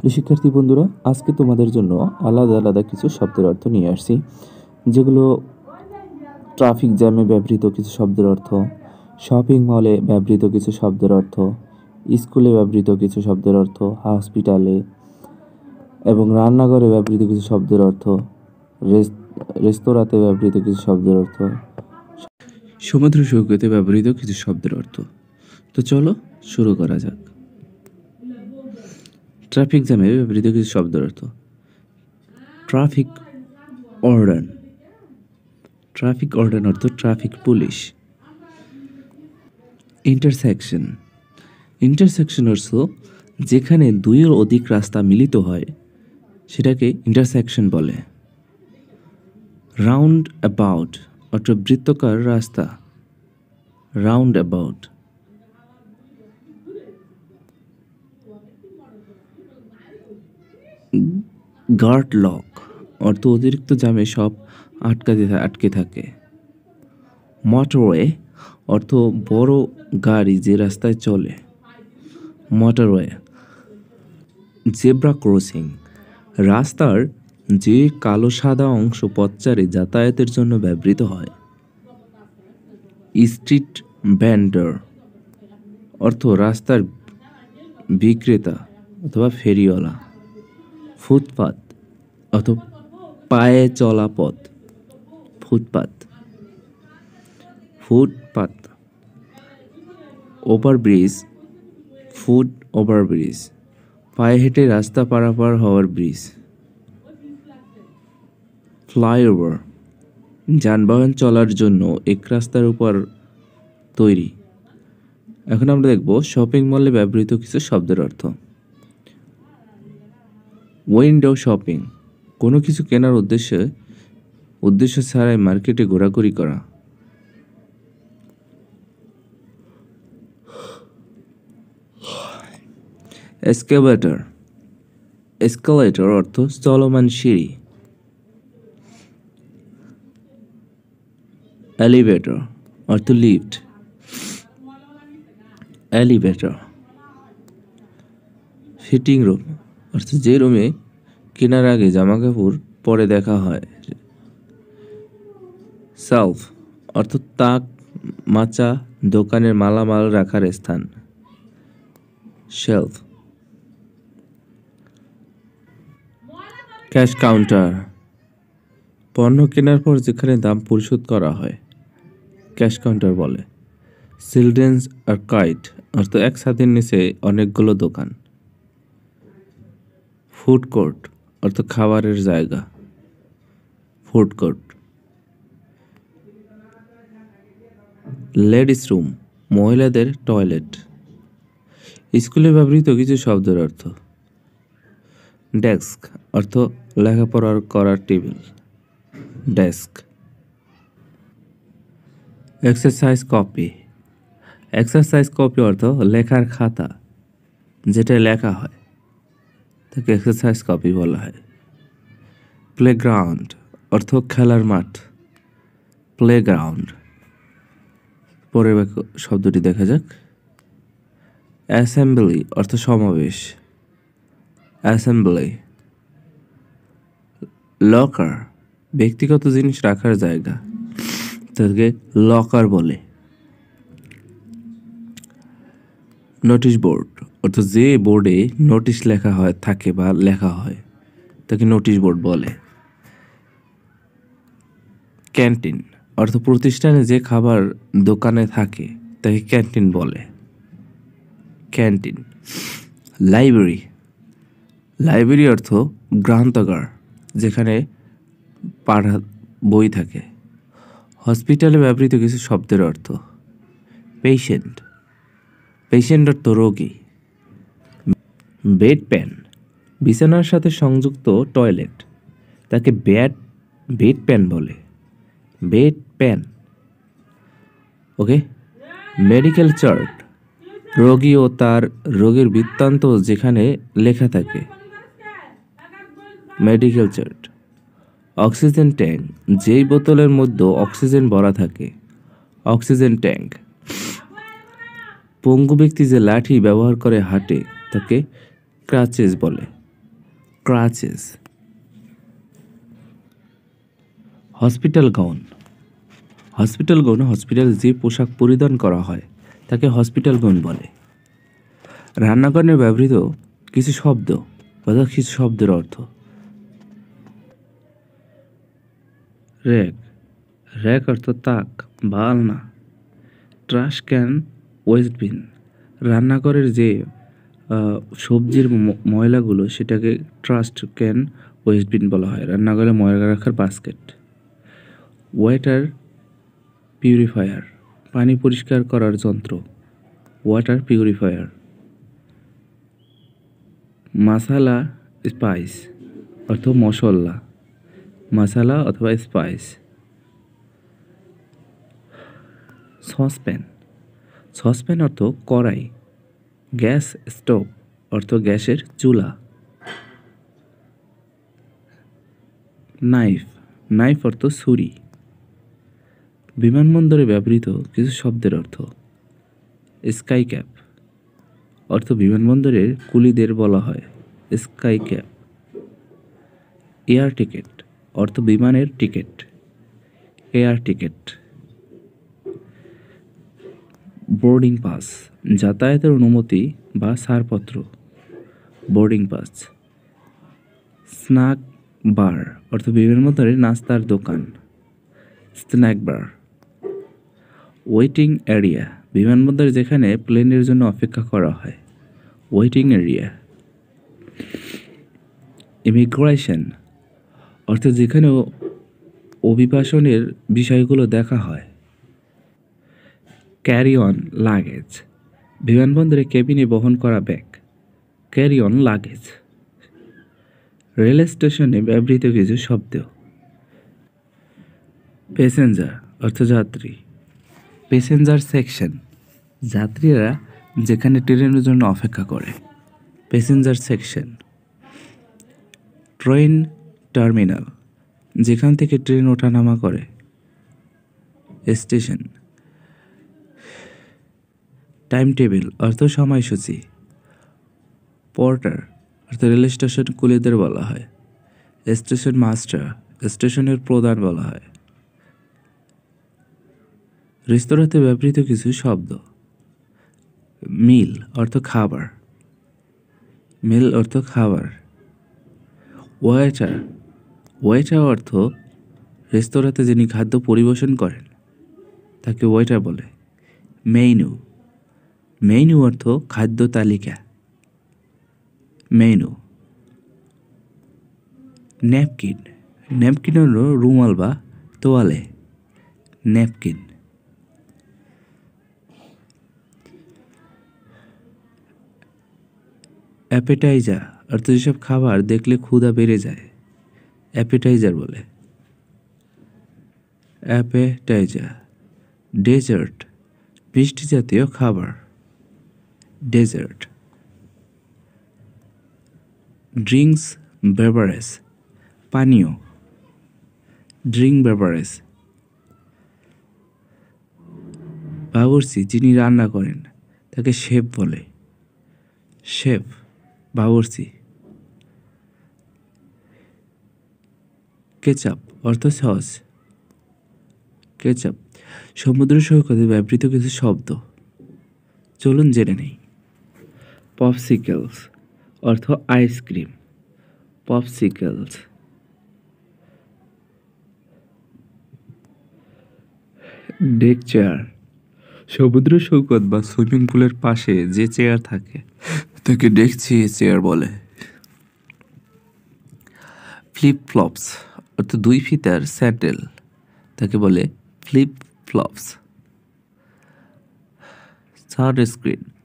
প্রিয় শিক্ষার্থী বন্ধুরা, আজকে তোমাদের জন্য আলাদা আলাদা কিছু শব্দের অর্থ নিয়ে আসছি। যেগুলো ট্রাফিক জ্যামে ব্যবহৃত কিছু শব্দের অর্থ শপিং মলে ব্যবহৃত কিছু শব্দের অর্থ স্কুলে ব্যবহৃত কিছু শব্দের অর্থ হসপিটালে এবং রান্নাঘরে ব্যবহৃত কিছু শব্দের অর্থ, রেস- রেস্তোরাঁতে ব্যবহৃত কিছু শব্দের অর্থ, সমুদ্র সৈকতে ব্যবহৃত কিছু শব্দের অর্থ। তো চলো শুরু করা যাক। ট্রাফিক জ্যামে ব্যবহৃত কিছু শব্দের অর্থ। ট্রাফিক অর্ডার ট্রাফিক অর্ডার অর্থ ট্রাফিক পুলিশ ইন্টারসেকশন ইন্টারসেকশন অর্থ যেখানে দুইয়ের অধিক রাস্তা মিলিত হয়, সেটাকে ইন্টারসেকশন বলে। রাউন্ড অ্যাবাউট অর্থ বৃত্তকার রাস্তা। রাউন্ড অ্যাবাউট গার্ড লক অর্থ অতিরিক্ত জামে সব আটকাতে আটকে থাকে। মোটরওয়ে অর্থ বড় গাড়ি যে রাস্তায় চলে। মোটরওয়ে জেব্রা ক্রসিং রাস্তার যে কালো সাদা অংশ পথচারে যাতায়াতের জন্য ব্যবহৃত হয়। স্ট্রিট ব্যান্ডার অর্থ রাস্তার বিক্রেতা অথবা ফেরিওয়ালা। ফুটপাত অথবা পায়ে চলা পথ, footpath. Footpath. Overbridge, foot overbridge. পায়ে হেঁটে রাস্তা পারাপার হওয়ার ব্রিজ। ফ্লাইওভার, যানবাহন চলার জন্য এক রাস্তার উপর তৈরি। এখন আমরা দেখব শপিং মলে ব্যবহৃত কিছু শব্দের অর্থ। উইন্ডো শপিং কোনো কিছু কেনার উদ্দেশ্যে, উদ্দেশ্য ছাড়াই মার্কেটে ঘোরাঘুরি করা। এসকেলেটর এসকেলেটর অর্থ চলমান সিঁড়ি। এলিভেটর অর্থ লিফট এলিভেটর ফিটিং রুম অর্থ যে রুমে কেনার আগে জামা কাপড় পরে দেখা হয়। সেলফ অর্থ তাক মাচা দোকানের মালামাল রাখার স্থান। শেলফ, ক্যাশ কাউন্টার, পণ্য কেনার পর যেখানে দাম পরিশোধ করা হয়, ক্যাশ কাউন্টার বলে। চিলড্রেন্স আর কাইট অর্থ এক ছাদের নিচে অনেকগুলো দোকান। ফুড কোর্ট অর্থ খাবারের জায়গা ফুড কোর্ট লেডিস রুম মহিলাদের টয়লেট স্কুলে ব্যবহৃত কিছু শব্দের অর্থ ডেস্ক অর্থ লেখাপড়ার করার table desk exercise copy exercise copy অর্থ লেখার খাতা, যেটা লেখা হয়। তাকে এক্সারসাইজ কপি বলা হয়। প্লেগ্রাউন্ড অর্থ খেলার মাঠ। প্লেগ্রাউন্ড পরের শব্দটি দেখা যাক। অ্যাসেম্বলি অর্থ সমাবেশ। অ্যাসেম্বলি লকার ব্যক্তিগত জিনিস রাখার জায়গা। তাকে লকার বলে। নোটিশ বোর্ড অর্থাৎ যে বোর্ডে নোটিশ লেখা হয়, থাকে বা লেখা হয়, তাকে নোটিশ বোর্ড বলে। ক্যান্টিন অর্থ প্রতিষ্ঠানে যে খাবার দোকানে থাকে, তাকে ক্যান্টিন বলে। ক্যান্টিন লাইব্রেরি লাইব্রেরি অর্থ গ্রন্থাগার, যেখানে পাঠা, বই থাকে। হসপিটালে ব্যবহৃত কিছু শব্দের অর্থ পেশেন্ট পেশেন্ট অর্থ রোগী। Bed pan. বিছানার সাথে সংযুক্ত টয়লেট। তাকে ব্যাড, বেড প্যান বলে। Bed pan. Okay? Medical chart. রোগী ও তার রোগীর বৃত্তান্ত যেখানে লেখা থাকে। Medical chart. Oxygen tank. যেই বোতলের মধ্যে অক্সিজেন ভরা থাকে। Oxygen tank. পঙ্গু ব্যক্তি যে লাঠি ব্যবহার করে হাঁটে, তাকে ক্রাচেস বলে। Crutches. Hospital gown hospital gown hospital যে পোশাক পরিধান করা হয়, তাকে হসপিটাল গাউন বলে। রান্নাঘরে ব্যবহৃত কিছু শব্দ, অর্থাৎ কিছু শব্দের অর্থ। র্যাক র্যাক অর্থ তাক বা আলনা ট্রাশ ক্যান ওয়েস্ট বিন। রান্নাঘরের যে সবজির ময়লাগুলো, সেটাকে ট্রাস্ট ক্যান ওয়েস্ট বিন বলা হয়। রান্নাঘরে ময়লা রাখার বাস্কেট। ওয়াটার পিউরিফায়ার, পানি পরিষ্কার করার যন্ত্র। Water purifier. মাসালা স্পাইস, অর্থ মশলা। মশলা অথবা স্পাইস। সসপ্যান। সসপ্যান অর্থ কড়াই, গ্যাস স্টোভ অর্থ গ্যাসের চুলা। নাইফ নাইফ অর্থ ছুরি। বিমানবন্দরে ব্যবহৃত কিছু শব্দের অর্থ স্কাই ক্যাপ অর্থ বিমানবন্দরের কুলিদের বলা হয় স্কাই ক্যাপ এয়ার টিকিট, অর্থ বিমানের ticket, air ticket. Boarding pass যাতায়াতের অনুমতি বা ছাড়পত্র। বোর্ডিং পাস স্ন্যাক বার অর্থ বিমানবন্দরের নাস্তার দোকান। স্ন্যাক বার ওয়েটিং এরিয়া বিমানবন্দরে যেখানে প্লেনের জন্য অপেক্ষা করা হয়। ওয়েটিং এরিয়া ইমিগ্রেশন অর্থাৎ যেখানে অভিবাসনের বিষয়গুলো দেখা হয়। Carry on luggage. বিমানবন্দরে কেবিনে বহন করা bag, carry on luggage. Rail স্টেশনে ব্যবহৃত কিছু শব্দ। প্যাসেঞ্জার অর্থ যাত্রী প্যাসেঞ্জার সেকশন। যাত্রীরা যেখানে ট্রেনের জন্য অপেক্ষা করে। Passenger section. ট্রেন টার্মিনাল, যেখান থেকে ট্রেন ওঠানামা করে। স্টেশন। টাইম টেবিল অর্থ সময়সূচি। পোর্টার অর্থ রেল স্টেশন কুলিদের বলা হয়। স্টেশন মাস্টার স্টেশনের প্রধান বলা হয়। রেস্তোরাঁতে ব্যবহৃত কিছু শব্দ। মিল অর্থ খাবার। মিল অর্থ খাবার। ওয়েটার ওয়েটার অর্থ রেস্তোরাঁতে যিনি খাদ্য পরিবেশন করেন, তাকে ওয়েটার বলে। মেইনু মেইনু অর্থ খাদ্য তালিকা। মেইনু ন্যাপকিন। ন্যাপকিন হল রুমাল বা তোয়ালে। ন্যাপকিন। অ্যাপেটাইজার অর্থ যেসব খাবার দেখলে ক্ষুধা বেড়ে যায়। অ্যাপেটাইজার বলে। অ্যাপেটাইজার। ডেজার্ট, মিষ্টি জাতীয় খাবার। ডেজার্ট ড্রিঙ্কস বেভারেজ পানীয় ড্রিঙ্ক বেভারেজ বাবুর্চি, যিনি রান্না করেন, তাকে শেফ বলে। শেফ, বাবুর্চি। কেচাপ, অর্থ সস। কেচাপ, সমুদ্র সৈকতে ব্যবহৃত কিছু শব্দ। চলুন জেনে নেই। পপসিকেলস অর্থ আইসক্রিম পপসিকেলস ডেক চেয়ার সমুদ্র সৈকত বা সুইমিং পুলের পাশে যে চেয়ার থাকে, তাকে ডেক চেয়ার বলে। ফ্লিপ ফ্লপস অর্থাৎ দুই ফিতার স্যান্ডেল তাকে বলে ফ্লিপ ফ্লপস সানস্ক্রিন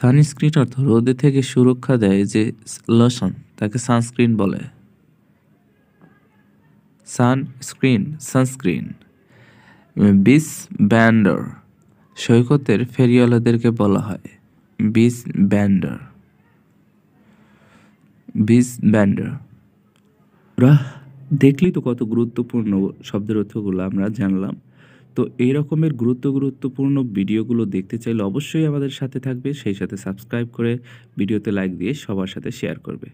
সানস্ক্রিন অর্থ রোদে থেকে সুরক্ষা দেয় যে লোশন, তাকে সানস্ক্রিন বলে। Sunscreen sunscreen. বিস ব্যান্ডার, সৈকতের ফেরিওয়ালাদেরকে বলা হয়। বিস ব্যান্ডার। বিস ব্যান্ডার। রাহ, দেখলি তো কত গুরুত্বপূর্ণ শব্দের অর্থগুলো আমরা জানলাম। তো এই রকমের গুরুত্ব গুরুত্বপূর্ণ ভিডিওগুলো দেখতে চাইলে অবশ্যই আমাদের সাথে থাকবে, সেই সাথে সাবস্ক্রাইব করে ভিডিওতে লাইক দিয়ে সবার সাথে শেয়ার করবে।